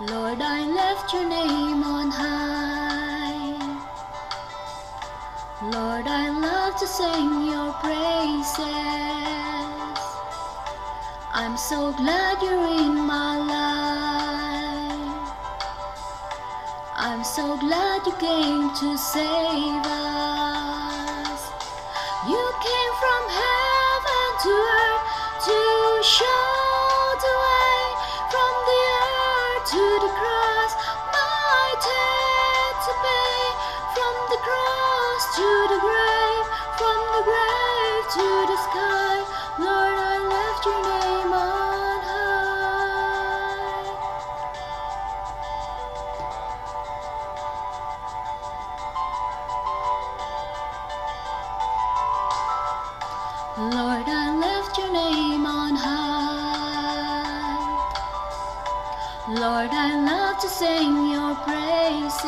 Lord, I left your name on high. Lord, I love to sing your praises. I'm so glad you're in my life. I'm so glad you came to save us. You came from heaven to the sky. Lord, I left your name on high. Lord, I left your name on high. Lord, I love to sing your praises.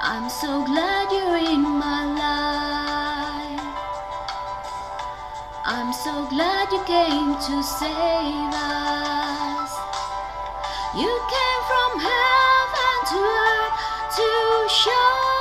I'm so glad you're in my life. I'm so glad you came to save us. You came from heaven to earth to show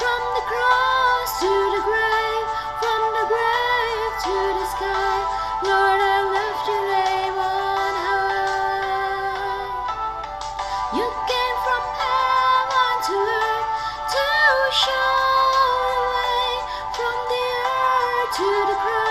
From the cross to the grave, from the grave to the sky, Lord, I lift your name on high. You came from heaven to earth to show the way, from the earth to the cross.